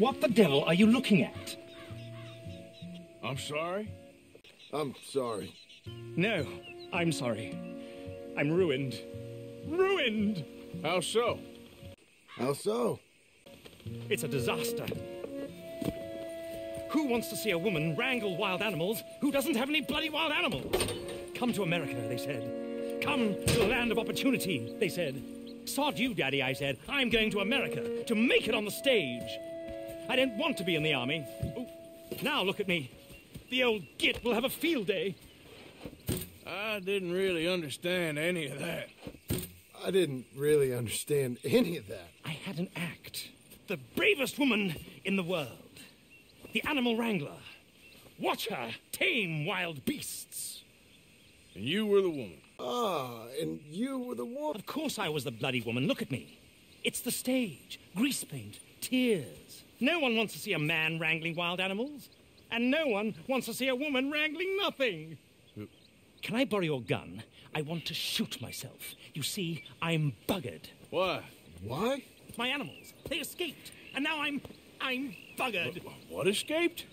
What the devil are you looking at? I'm sorry? I'm sorry. No, I'm sorry. I'm ruined. Ruined! How so? How so? It's a disaster. Who wants to see a woman wrangle wild animals who doesn't have any bloody wild animals? Come to America, they said. Come to the land of opportunity, they said. Sod you, Daddy, I said. I'm going to America to make it on the stage. I didn't want to be in the army. Oh, now look at me. The old git will have a field day. I didn't really understand any of that. I didn't really understand any of that. I had an act. The bravest woman in the world. The animal wrangler. Watch her tame wild beasts. And you were the woman. Ah, and you were the woman. Of course I was the bloody woman. Look at me. It's the stage. Grease paint. Tears. No one wants to see a man wrangling wild animals. And no one wants to see a woman wrangling nothing. Can I borrow your gun? I want to shoot myself. You see, I'm buggered. Why? Why? My animals, they escaped. And now I'm. I'm buggered. What escaped?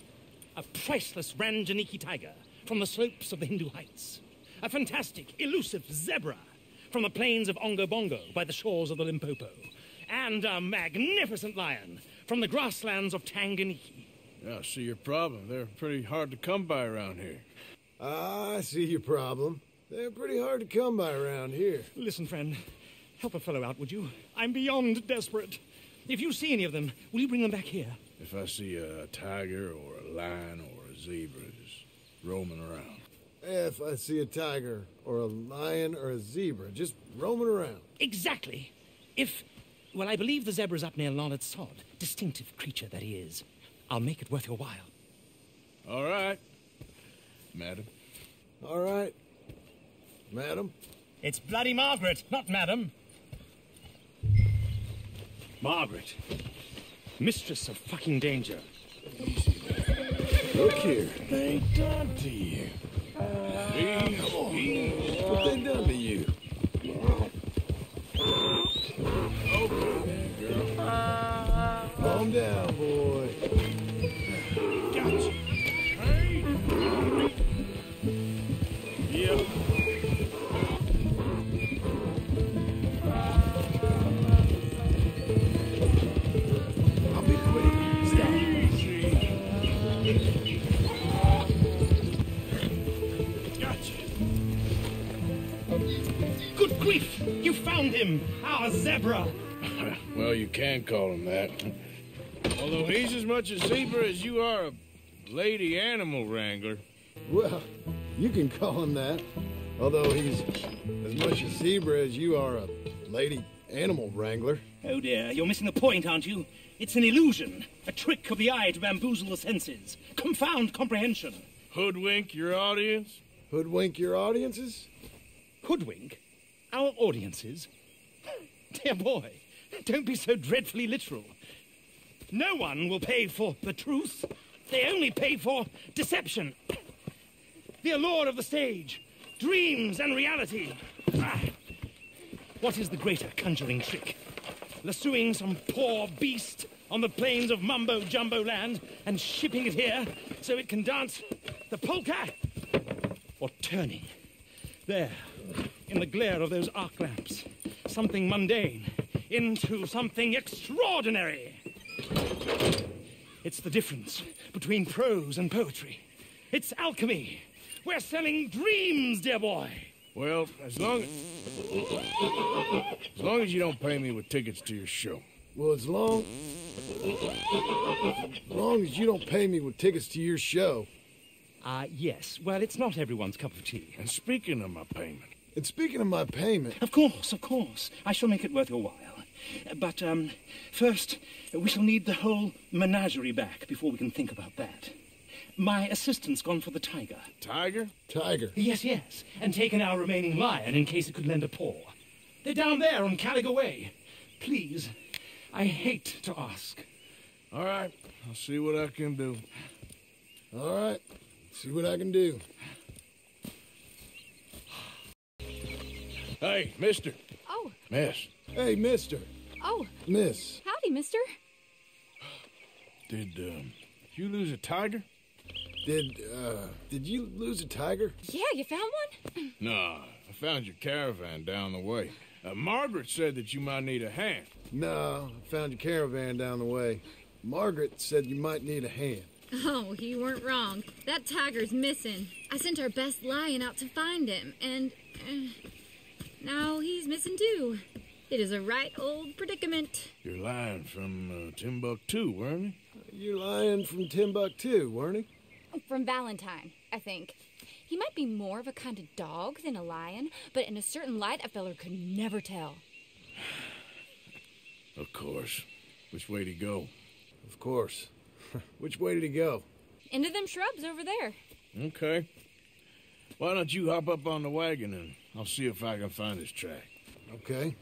A priceless Ranjaniki tiger from the slopes of the Hindu Heights. A fantastic, elusive zebra from the plains of Ongo Bongo by the shores of the Limpopo. And a magnificent lion from the grasslands of Tanganyika. Yeah, I see your problem. They're pretty hard to come by around here. Ah, I see your problem. They're pretty hard to come by around here. Listen, friend, help a fellow out, would you? I'm beyond desperate. If you see any of them, will you bring them back here? If I see a tiger or a lion or a zebra just roaming around. If I see a tiger or a lion or a zebra just roaming around. Exactly. If, well, I believe the zebra's up near Larned Sod, distinctive creature that he is. I'll make it worth your while. All right, madam. All right, madam. It's bloody Margaret, not madam. Margaret. Mistress of fucking danger. Look here. They done to you. Easy, easy. What they done to you? Good grief! You found him! Our zebra! Well, you can call him that. Although he's as much a zebra as you are a lady animal wrangler. Well, you can call him that. Although he's as much a zebra as you are a lady animal wrangler. Oh dear, you're missing the point, aren't you? It's an illusion, a trick of the eye to bamboozle the senses, confound comprehension. Hoodwink your audience? Hoodwink your audiences? Hoodwink? Our audiences? Dear boy, don't be so dreadfully literal. No one will pay for the truth. They only pay for deception. The allure of the stage, dreams and reality. Ah. What is the greater conjuring trick? Lassoing some poor beast on the plains of Mumbo Jumbo land and shipping it here so it can dance the polka? Or turning there, in the glare of those arc lamps, something mundane into something extraordinary. It's the difference between prose and poetry. It's alchemy. We're selling dreams, dear boy. Well, as long as long as you don't pay me with tickets to your show. Well, as long as long as you don't pay me with tickets to your show. Ah, yes. Well, it's not everyone's cup of tea. And speaking of my payment, And speaking of my payment, Of course, of course. I shall make it worth your while. But, um, first, we shall need the whole menagerie back before we can think about that. My assistant's gone for the tiger. Tiger? Tiger. Yes, yes. And taken our remaining lion in case it could lend a paw. They're down there on Caliga Way. Please, I hate to ask. All right, I'll see what I can do. All right. See what I can do. Hey, mister. Oh, Miss. Hey, mister. oh, Miss. howdy, mister. Did, um, you lose a tiger? Did, uh, did you lose a tiger? Yeah, you found one? Nah, I found your caravan down the way. Uh, Margaret said that you might need a hand. No, I found your caravan down the way. Margaret said you might need a hand. Oh, you weren't wrong. That tiger's missing. I sent our best lion out to find him, and uh, now he's missing too. It is a right old predicament. You're lying from uh, Timbuktu, weren't you? You're lying from Timbuktu, weren't he? From Valentine, I think. He might be more of a kind of dog than a lion, but in a certain light, a feller could never tell. Of course. Which way to go? Of course. Which way did he go? Into them shrubs over there. Okay. Why don't you hop up on the wagon and I'll see if I can find his track. Okay.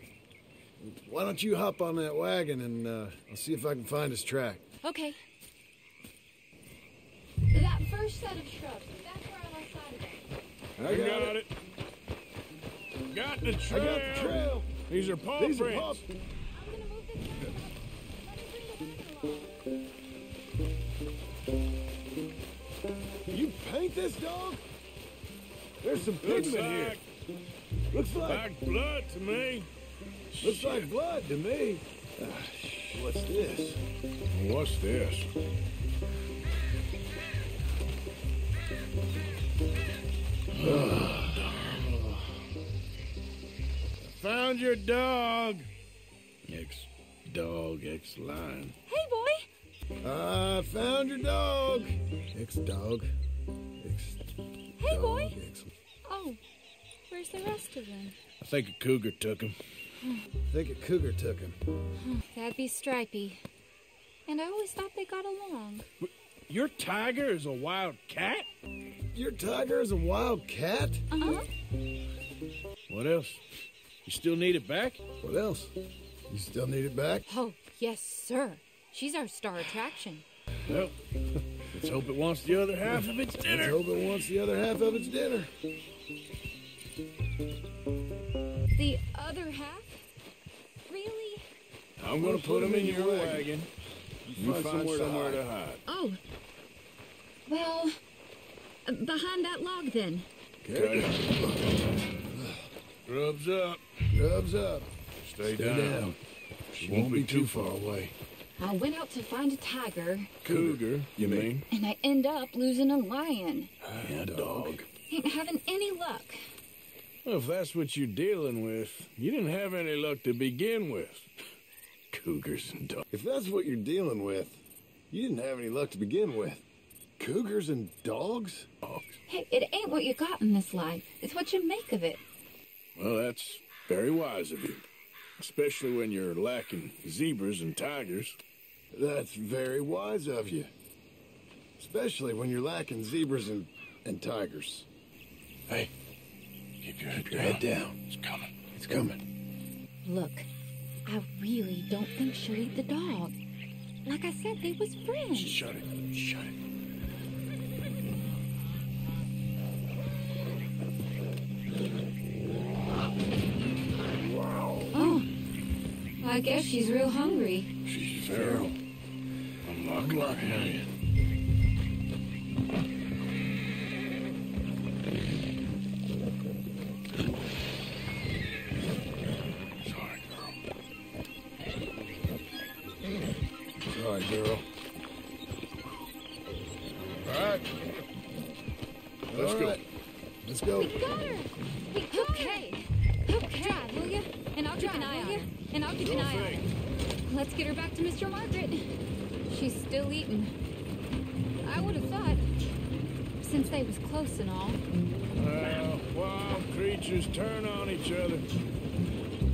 Why don't you hop on that wagon and uh, I'll see if I can find his track. Okay. That first set of shrubs, that's where I lost sight of it. I got, it. Got the trail. I trail. got the trail. These are paw These are paw. I'm gonna move this up. Let me bring the wagon along. You paint this dog? There's some Looks pigment here. Like Looks like black blood to me. looks like blood to me. Ah, what's this? What's this? Found your dog. Ex dog, ex lion. Hey, boy! I found your dog. Ex dog. Ex Hey, boy! Ex. Oh, where's the rest of them? I think a cougar took him. I think a cougar took him. That'd be Stripey. And I always thought they got along. Your tiger is a wild cat? Your tiger is a wild cat? Uh huh. What else? You still need it back? What else? You still need it back? Oh, yes, sir. She's our star attraction. Well, let's hope it wants the other half of its dinner. Let's hope it wants the other half of its dinner. I'm gonna put him in your wagon. You find find somewhere somewhere, to to hide. Oh. Well, uh, behind that log then. Cut it. Rubs up. Rubs up. Stay, Stay down. down. She won't be too far away. I went out to find a tiger, Cougar, you mean? and I end up losing a lion. And a dog. Ain't having any luck. Well, if that's what you're dealing with, you didn't have any luck to begin with. Cougars and dogs. If that's what you're dealing with, you didn't have any luck to begin with. Cougars and dogs? Dogs. Hey, it ain't what you got in this life. It's what you make of it. Well, that's very wise of you. Especially when you're lacking zebras and tigers. That's very wise of you. Especially when you're lacking zebras and, and tigers. Hey, keep your head Your down. head down. It's coming. It's coming. Look, I really don't think she'll eat the dog. Like I said, they was friends. Shut it. Shut it. Oh, I guess she's real hungry. She's feral. Unlock her. in. Let's get her back to Mr. Margaret. She's still eating. I would have thought, since they was close and all. Well, wild creatures turn on each other.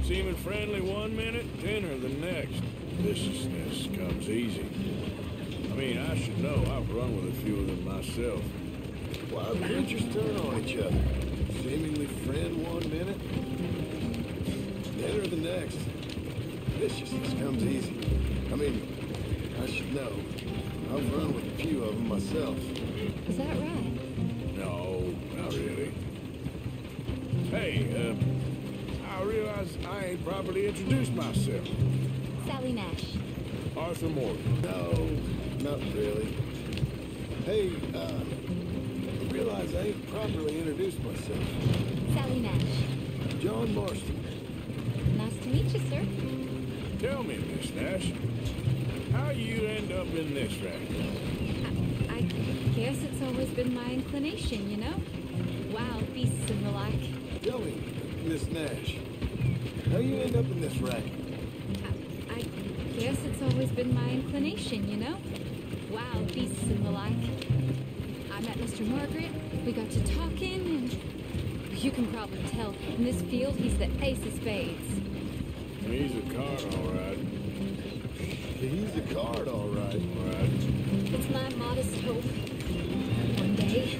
Seeming friendly one minute, dinner the next. Viciousness comes easy. I mean, I should know. I've run with a few of them myself. Wild creatures turn on each other. Seemingly friend one minute, dinner the next. Viciousness comes easy. I mean, I should know. I've run with a few of them myself. Is that right? No, not really. Hey, uh, I realize I ain't properly introduced myself. Sally Nash. Arthur Morgan. No, not really. Hey, uh, I realize I ain't properly introduced myself. Sally Nash. John Marston. Nice to meet you, sir. Tell me, Miss Nash, how you end up in this racket? I, I guess it's always been my inclination, you know? Wild beasts and the like. Tell me, Miss Nash, how you end up in this racket? I, I guess it's always been my inclination, you know? Wild beasts and the like. I met Mr. Margaret, we got to talking, and you can probably tell, in this field, he's the ace of spades. He's a card, all right. He's a card, all right. All right. It's my modest hope, one day,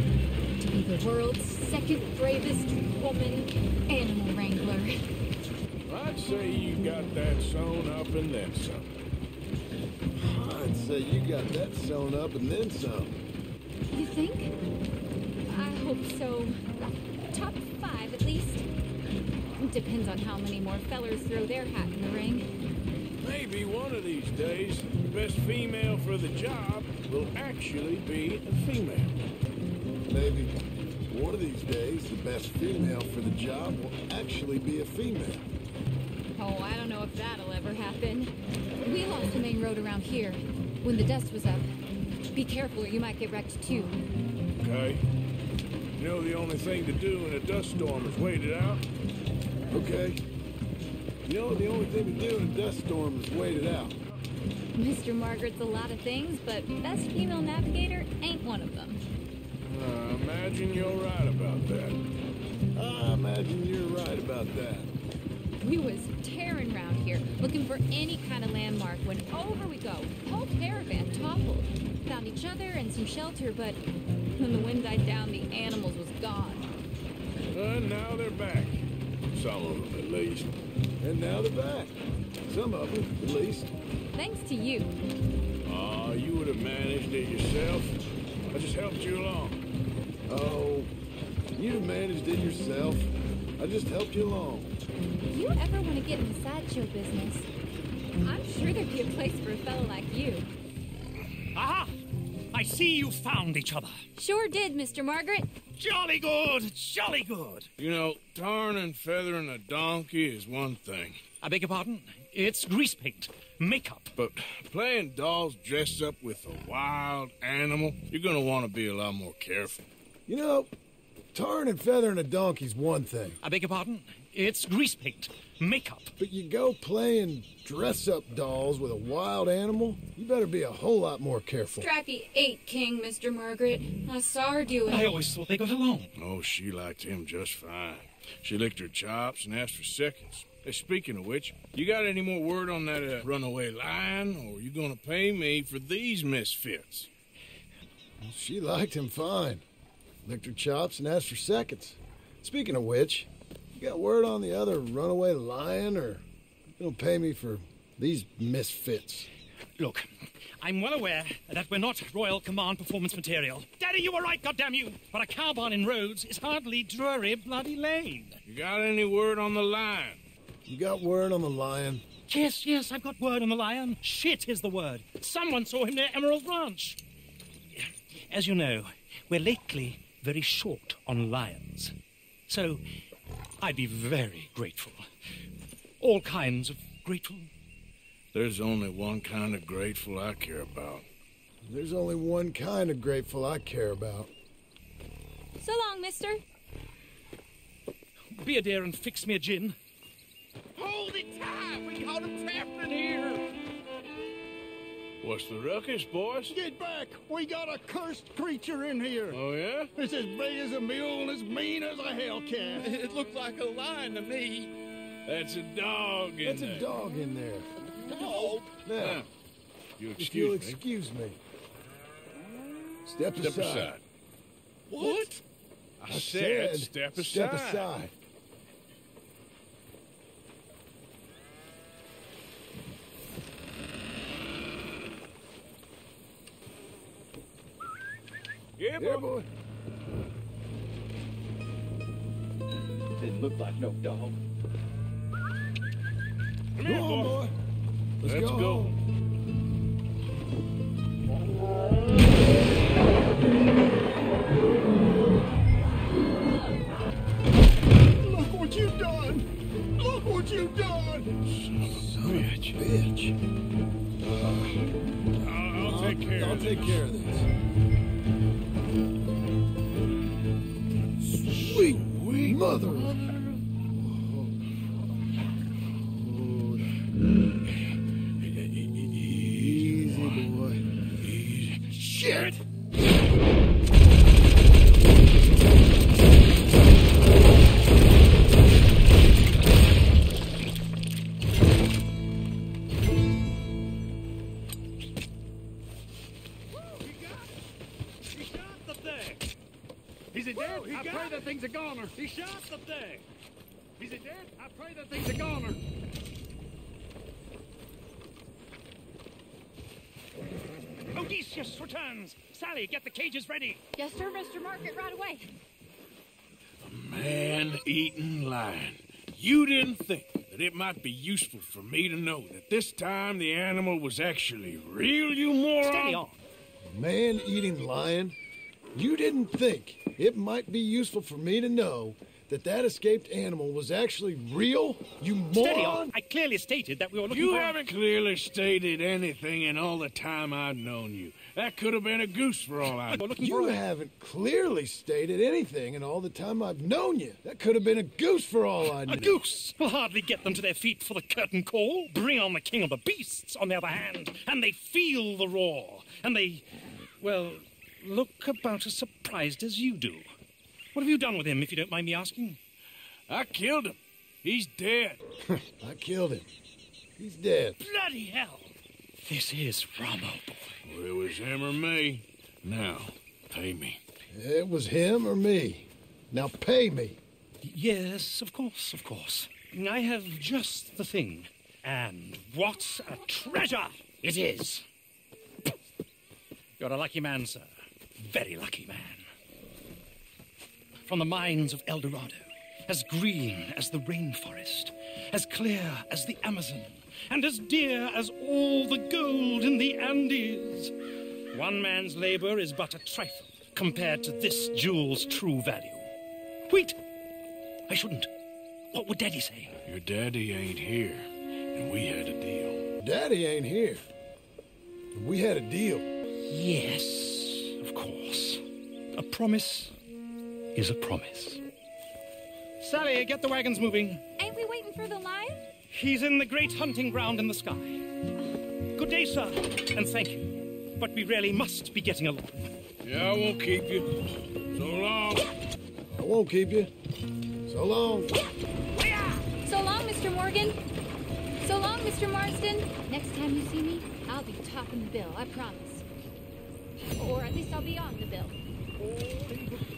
to be the world's second bravest woman animal wrangler. I'd say you got that sewn up and then some. I'd say you got that sewn up and then some. You think? I hope so. Top five, at least. Depends on how many more fellers throw their hat in the ring. Maybe one of these days, the best female for the job will actually be a female. Maybe one of these days, the best female for the job will actually be a female. Oh, I don't know if that'll ever happen. We lost the main road around here when the dust was up. Be careful or you might get wrecked too. Okay? You know the only thing to do in a dust storm is wait it out? Okay? You know, the only thing to do in a dust storm is wait it out. Mr. Margaret's a lot of things, but best female navigator ain't one of them. Uh, imagine you're right about that. I imagine you're right about that. We was tearing round here, looking for any kind of landmark when over we go. Whole caravan toppled. Found each other and some shelter, but when the wind died down, the animals was gone. And now they're back. Some of them, at least. And now they're back. Some of them, at least. Thanks to you. Aw, you would have managed it yourself. I just helped you along. Oh, you'd have managed it yourself. I just helped you along. If you ever want to get in the sideshow business, I'm sure there'd be a place for a fellow like you. Aha! I see you found each other. Sure did, Mr. Margaret. Jolly good, jolly good. You know, tarring and feathering a donkey is one thing. I beg your pardon? It's grease paint, makeup. But playing dolls dressed up with a wild animal, you're gonna want to be a lot more careful. You know, tarring and feathering a donkey's one thing. I beg your pardon? It's grease paint, makeup. But you go playing dress up dolls with a wild animal, you better be a whole lot more careful. Stripey ate King, Mr. Margaret. I saw her do it. I always thought they got along. Oh, she liked him just fine. She licked her chops and asked for seconds. Hey, speaking of which, you got any more word on that uh, runaway lion, or you gonna pay me for these misfits? She liked him fine. Licked her chops and asked for seconds. Speaking of which, you got word on the other runaway lion, or you gonna pay me for these misfits? Look, I'm well aware that we're not Royal Command performance material. Daddy, you were right, goddamn you! But a cow barn in Rhodes is hardly Drury Bloody Lane. You got any word on the lion? You got word on the lion? Yes, yes, I've got word on the lion. Shit is the word. Someone saw him near Emerald Ranch. As you know, we're lately very short on lions. So, I'd be very grateful. All kinds of grateful. There's only one kind of grateful I care about. There's only one kind of grateful I care about. So long, mister. Be a dear and fix me a gin. Hold it tight! We got him trapped in here! What's the ruckus, boys? Get back! We got a cursed creature in here! Oh, yeah? It's as big as a mule and as mean as a hellcat. It looked like a lion to me. That's a dog in That's there. a dog in there. Dog. Now, Now, you if you'll excuse me. excuse me. Step, Step aside. What? I, said, step aside. Step aside. Yeah, boy. Yeah, boy. Didn't look like no dog. Come here, boy. boy. Let's, Let's go. go. Look what you've done! Look what you've done! Son bitch. bitch. Uh, I'll, I'll, take care I'll, I'll take care of this. Returns. Get the cages ready. Yes, sir, Mr. Margaret, right away. Man-eating lion. You didn't think that it might be useful for me to know that this time the animal was actually real, you moron? Steady on. Man eating lion, you didn't think it might be useful for me to know that that escaped animal was actually real? You moron! Steady on. I clearly stated that we were looking You for... You haven't clearly stated anything in all the time I've known you. That could have been a goose for all I We're know. You for... haven't clearly stated anything in all the time I've known you. That could have been a goose for all I know. A goose will hardly get them to their feet for the curtain call. Bring on the king of the beasts, on the other hand, and they feel the roar, and they, well, look about as surprised as you do. What have you done with him, if you don't mind me asking? I killed him. He's dead. I killed him. He's dead. Bloody hell! This is Ramo, boy. Well, it was him or me. Now, pay me. It was him or me. Now pay me. Yes, of course, of course. I have just the thing. And what a treasure it is! You're a lucky man, sir. Very lucky man. From the mines of El Dorado, as green as the rainforest, as clear as the Amazon, and as dear as all the gold in the Andes. One man's labor is but a trifle compared to this jewel's true value. Wait! I shouldn't. What would Daddy say? Your daddy ain't here, and we had a deal. Daddy ain't here. We had a deal. Yes, of course. A promise is a promise. Sally, get the wagons moving. Ain't we waiting for the lion? He's in the great hunting ground in the sky. Good day, sir, and thank you. But we really must be getting along. Yeah, I won't keep you. So long. I won't keep you. So long. So long, Mr. Morgan. So long, Mr. Marston. Next time you see me, I'll be topping the bill, I promise. Or at least I'll be on the bill. Oh,